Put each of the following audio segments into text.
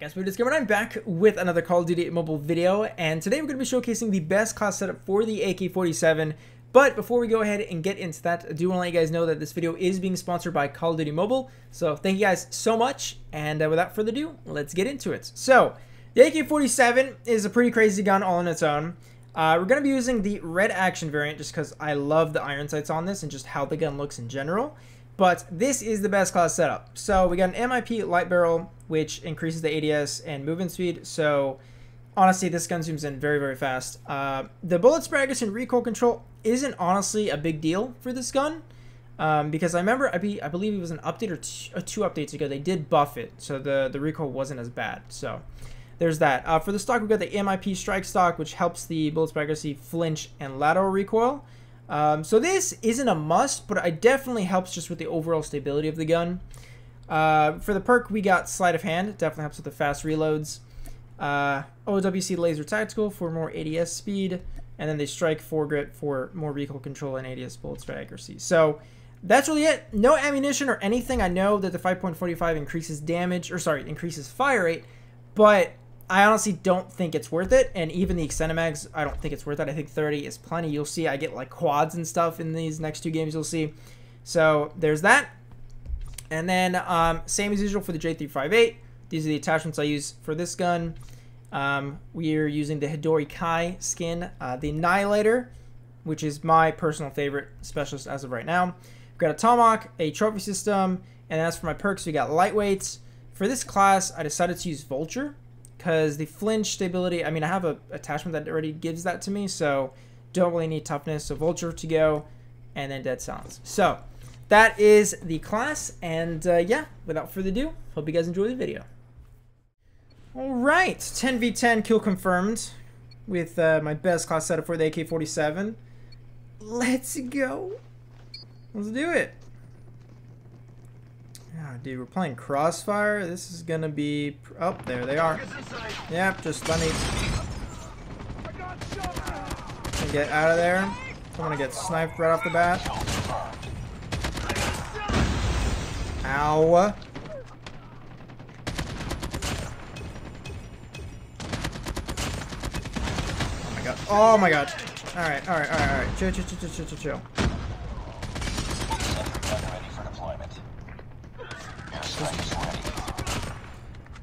guys, we're Discovered. I'm back with another Call of Duty mobile video, and today we're going to be showcasing the best class setup for the AK-47. But before we go ahead and get into that, I do want to let you guys know that this video is being sponsored by Call of Duty Mobile. So thank you guys so much, and uh, without further ado, let's get into it. So, the AK-47 is a pretty crazy gun all on its own. Uh, we're going to be using the red action variant just because I love the iron sights on this and just how the gun looks in general but this is the best class setup. So we got an MIP light barrel, which increases the ADS and movement speed. So honestly, this gun zooms in very, very fast. Uh, the bullet spraggers and recoil control isn't honestly a big deal for this gun. Um, because I remember, I, be, I believe it was an update or two, or two, updates ago, they did buff it, so the, the recoil wasn't as bad. So there's that. Uh, for the stock, we've got the MIP strike stock, which helps the bullet spraggers flinch and lateral recoil. Um, so this isn't a must, but it definitely helps just with the overall stability of the gun. Uh, for the perk, we got Sleight of Hand. It definitely helps with the fast reloads. Uh, OWC Laser Tactical for more ADS speed. And then they Strike Foregrip for more recoil control and ADS bullet strike accuracy. So that's really it. No ammunition or anything. I know that the 5.45 increases damage, or sorry, increases fire rate, but I honestly don't think it's worth it, and even the extended mags, I don't think it's worth it. I think 30 is plenty. You'll see I get like quads and stuff in these next two games you'll see. So there's that. And then um, same as usual for the J358. These are the attachments I use for this gun. Um, we are using the Hidora Kai skin, uh, the Annihilator, which is my personal favorite specialist as of right now. We've got a Tomahawk, a trophy system, and as for my perks, we got lightweights. For this class, I decided to use Vulture because the flinch stability, I mean, I have a attachment that already gives that to me, so don't really need toughness. So Vulture to go, and then Dead Silence. So that is the class, and uh, yeah, without further ado, hope you guys enjoy the video. All right, 10v10 kill confirmed with uh, my best class setup for the AK-47. Let's go. Let's do it. Dude, we're playing Crossfire. This is gonna be... Oh, there they are. Yep, just let. Get out of there. I'm gonna get sniped right off the bat. Ow. Oh my god. Oh my god. Alright, alright, alright, alright. Chill, chill, chill, chill, chill, chill.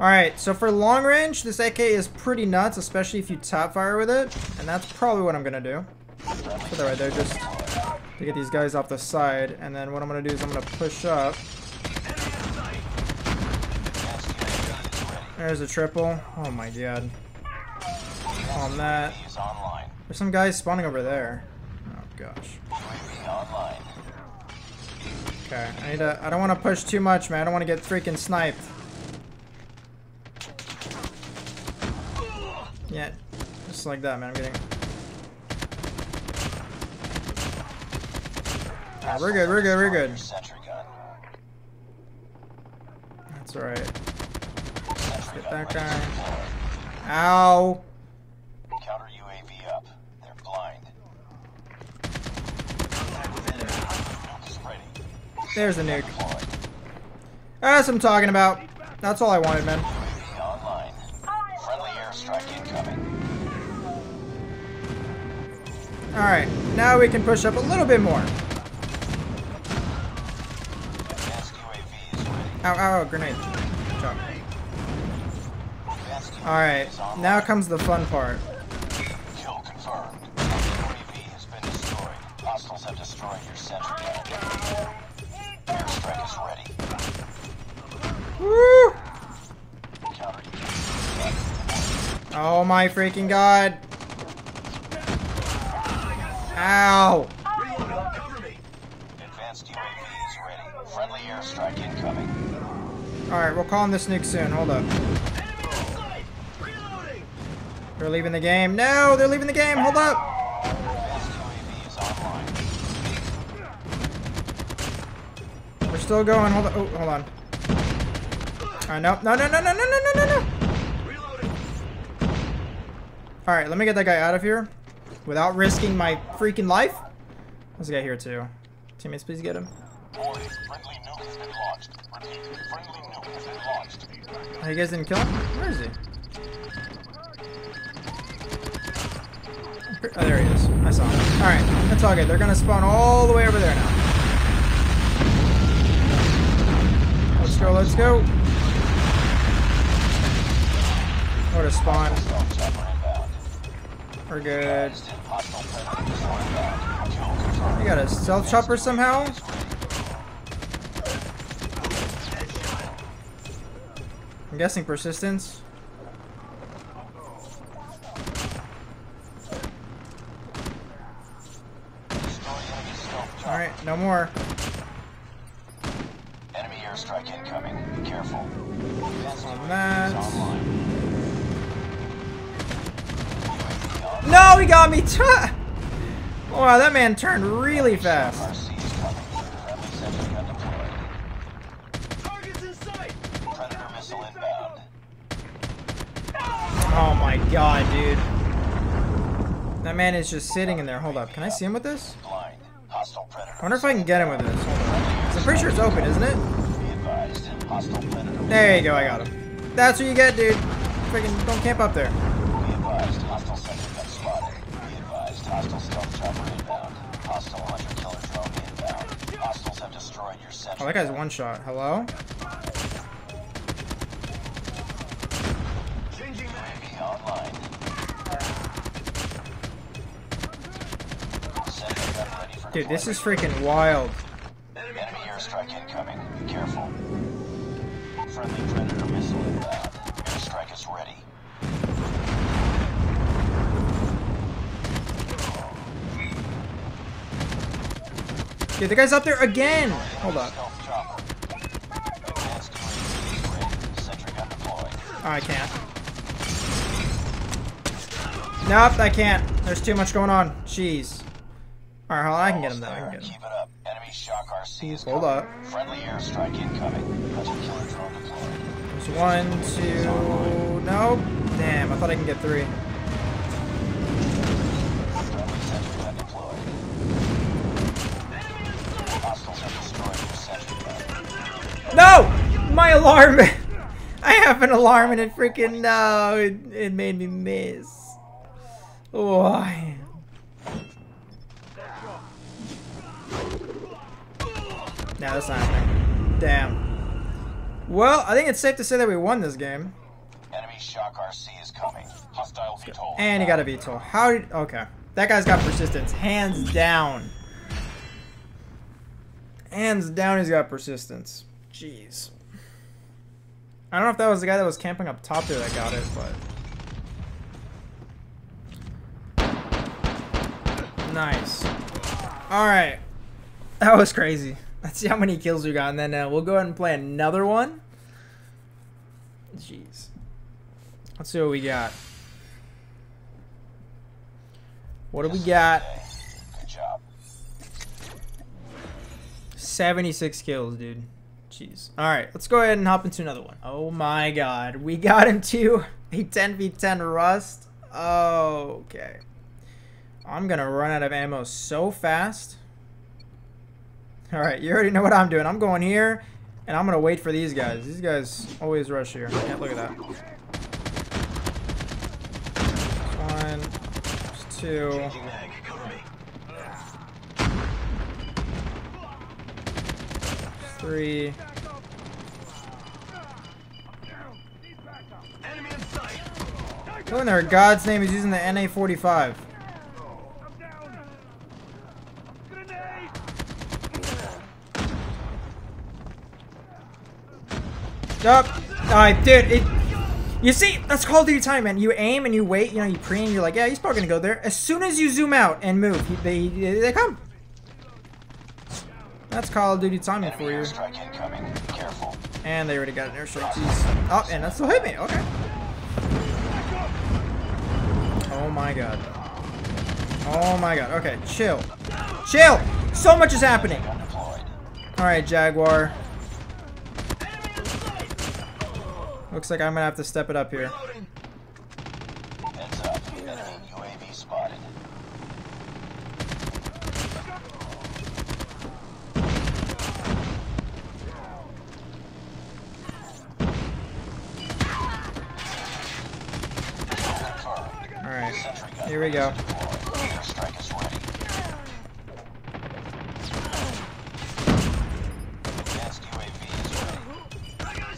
Alright, so for long range, this AK is pretty nuts, especially if you tap fire with it. And that's probably what I'm going to do. Put that right there just to get these guys off the side. And then what I'm going to do is I'm going to push up. There's a triple. Oh my god. On that. There's some guys spawning over there. Oh gosh. Okay, I need to, I don't want to push too much, man. I don't want to get freaking sniped. Yeah, just like that, man. I'm getting. Right, we're good. We're good. We're good. That's alright. Let's get that guy. Ow. Counter UAV up. They're blind. There's the nuke. That's what I'm talking about. That's all I wanted, man. Alright, now we can push up a little bit more. Ow, ow, ow, grenade. Alright, now comes the fun part. Oh my freaking god. Ow! Alright, we'll call in this nuke soon. Hold up. They're leaving the game. No, they're leaving the game. Hold up. We're still going. Hold on. Oh, hold on. Alright, no, no, no, no, no, no, no, no, no. Alright, let me get that guy out of here without risking my freaking life. There's a guy here too. Teammates, please get him. Oh, you guys didn't kill him? Where is he? Oh, there he is. I saw him. Alright, that's all good. They're gonna spawn all the way over there now. Let's go, let's go. Go to spawn. We're good. You got a stealth chopper somehow? I'm guessing persistence. Alright, no more. UAV on. No, he got me! wow, that man turned really fast. RC is coming. Friendly sentry gun deployed. Targets in sight. Predator missile inbound. Oh my god, dude. That man is just sitting in there. Hold up. Can I see him with this? Blind. Hostile predator. I wonder if I can get him with this. Hold on. 'Cause I'm pretty sure it's open, isn't it? Be advised. Hostile predator. There you go, I got him. That's what you get, dude. Freaking don't camp up there. Be advised. Hostile sentry gun spotted. Be advised. Hostile stealth chopper inbound. Hostile hunter killer drone inbound. Hostiles have destroyed your sentry. Oh, that guy's one shot. Hello? Changing UAV online. Sentry gun ready for Dude, this is freaking wild. Dude, the guy's up there again! Hold up. Stealth chopper. Advanced UAV is ready. Sentry gun deployed. Oh, I can't. Nope, I can't. There's too much going on. Jeez. Alright, hold on. I can get him though. I can get him. it up. Enemy shock RC is Hold up. Friendly airstrike incoming. Hunter killer drone deployed. There's one, two... Nope. Damn, I thought I can get three. Alarm! I have an alarm and it freaking... No, it, it made me miss. Why? No, that's not happening. Damn. Well, I think it's safe to say that we won this game. Enemy shock RC is coming. Hostile VTOL. And he got a VTOL. How did... Okay. That guy's got persistence. Hands down. Hands down, he's got persistence. Jeez. I don't know if that was the guy that was camping up top there that got it, but... Nice. Alright. That was crazy. Let's see how many kills we got, and then uh, we'll go ahead and play another one. Jeez. Let's see what we got. What do we got? Good job. 76 kills, dude. Jeez. Alright, let's go ahead and hop into another one. Oh my god. We got into a 10v10 rust. Okay. I'm gonna run out of ammo so fast. Alright, you already know what I'm doing. I'm going here, and I'm gonna wait for these guys. These guys always rush here. Yeah, look at that. One, two. Three. Who in there, God's name is using the NA45? Yup. Alright, dude, it, you see, that's Call of Duty time, man. You aim and you wait, you know, you pre and you're like, yeah, he's probably gonna go there. As soon as you zoom out and move, they, they come. That's Call of Duty timing Enemy for you. airstrike incoming. Be careful. And they already got an airstrike. Jeez. Oh, and that still hit me. Okay. Oh my god. Oh my god. Okay, chill. Chill! So much is happening. Alright, Jaguar. Looks like I'm gonna have to step it up here. Heads up. Enemy UAV spotted. Here we go.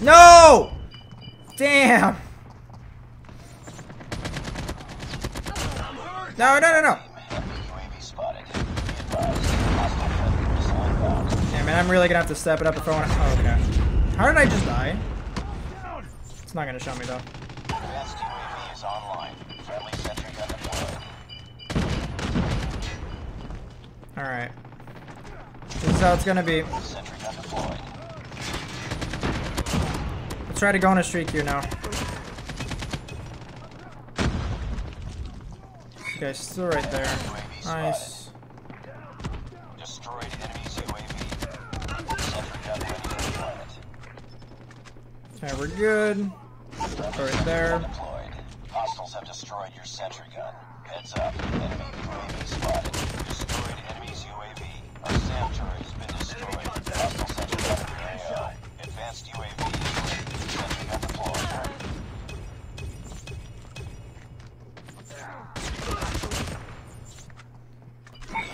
No! Damn! No, no, no, no. Man, I'm really gonna have to step it up if I want to. Oh, okay. How did I just die? It's not gonna show me though. Advanced UAV is online. Friendly sentry gun deployed. Alright. This is how it's gonna be. Sentry gun deployed. Let's try to go on a streak here now. Okay, still right there. Nice. Destroyed enemy's UAV. Sentry gun ready for deployment. Okay, we're good. Right there. Hostiles have destroyed your sentry gun. Heads up.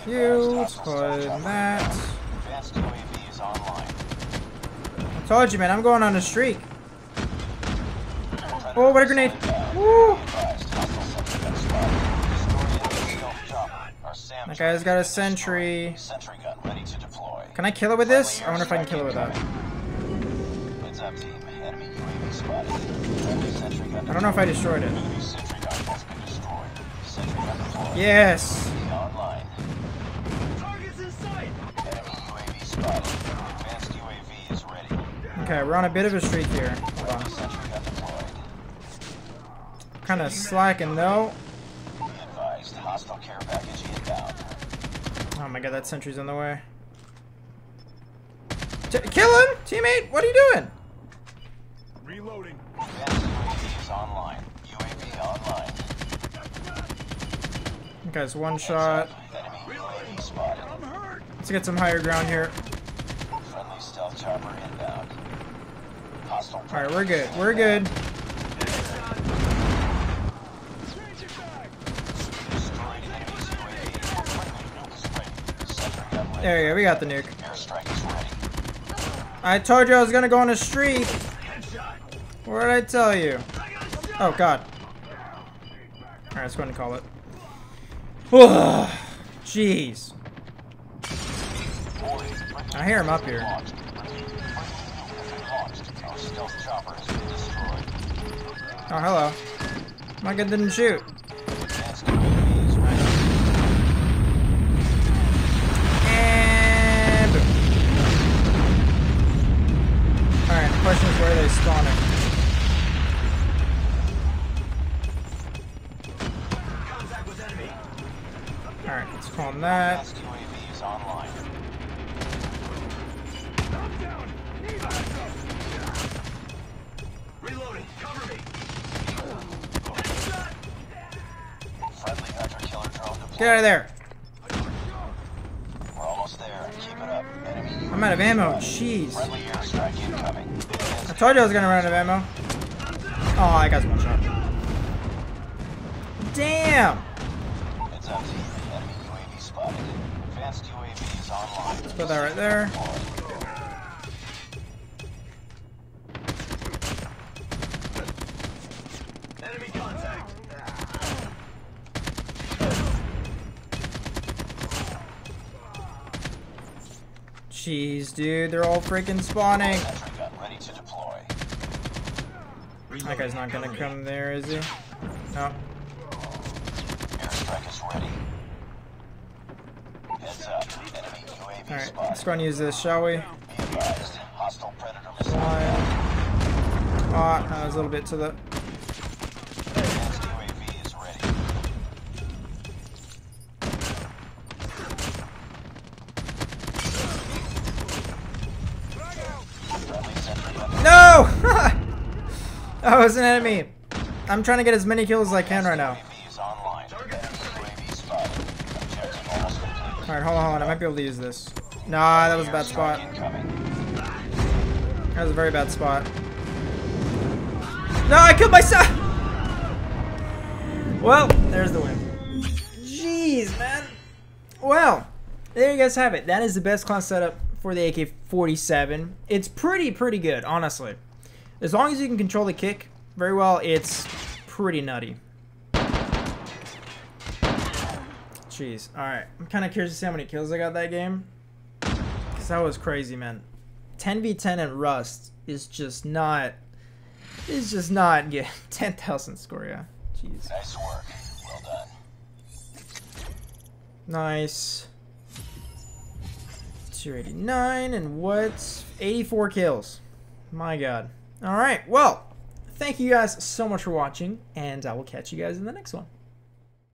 Put that. Is online. I told you, man, I'm going on a streak. Oh, what a grenade. Woo! That guy's got a sentry. Can I kill it with this? I wonder if I can kill it with that. I don't know if I destroyed it. Enemy sentry gun has been destroyed. Sentry gun deployed. Yes. Online. Targets in sight. Enemy UAV spotted. Advanced UAV is ready. Okay, we're on a bit of a streak here. Hold on. Sentry gun deployed. Kind of slacking though. Be advised. Hostile care package inbound. Oh my god, that sentry's in the way. T kill him, teammate. What are you doing? Reloading. Advanced is online. UAV online. Okay, it's one shot. Enemy UAV spotted. Let's get some higher ground here. Friendly stealth chopper inbound. Hostile All right, we're good. We're good. There we go. We got the nuke. I told you I was gonna go on a streak. What did I tell you? Oh god. All right, let's go ahead and call it. Jeez. I hear him up here. Launched. Launched. Our stealth chopper has been destroyed. Oh, hello. My gun didn't shoot. Advanced UAV is ready. And. Alright, the question is where are they spawning? Alright, let's call him that. Get out of there. We're almost there. Keep it up. Enemy I'm out of ammo. Jeez. friendly airstrike incoming. I told you I was gonna run out of ammo. Oh, I got one shot. Damn! Heads up, team. Enemy UAV spotted. Advanced UAV is online. Put that right there. Jeez, dude, they're all freaking spawning. That guy's not gonna come there, is he? No. Alright, let's go and use this, shall we? Hostile. Oh, ah, that was a little bit to the. Advanced UAV is ready. Friendly sentry gun No! Was an enemy. I'm trying to get as many kills as I can right now. Alright, hold on, hold on. I might be able to use this. Nah, that was a bad spot. That was a very bad spot. No, I killed myself! Well, there's the win. Jeez, man. Well, there you guys have it. That is the best class setup for the AK-47. It's pretty, pretty good, honestly. As long as you can control the kick very well, it's pretty nutty. Jeez. Alright. I'm kind of curious to see how many kills I got that game. Because that was crazy, man. 10v10 and Rust is just not... It's just not good. 10,000 score, yeah. Jeez. Nice work. Well done. Nice. 289 and what? 84 kills. My god. Alright, well, thank you guys so much for watching, and I will catch you guys in the next one.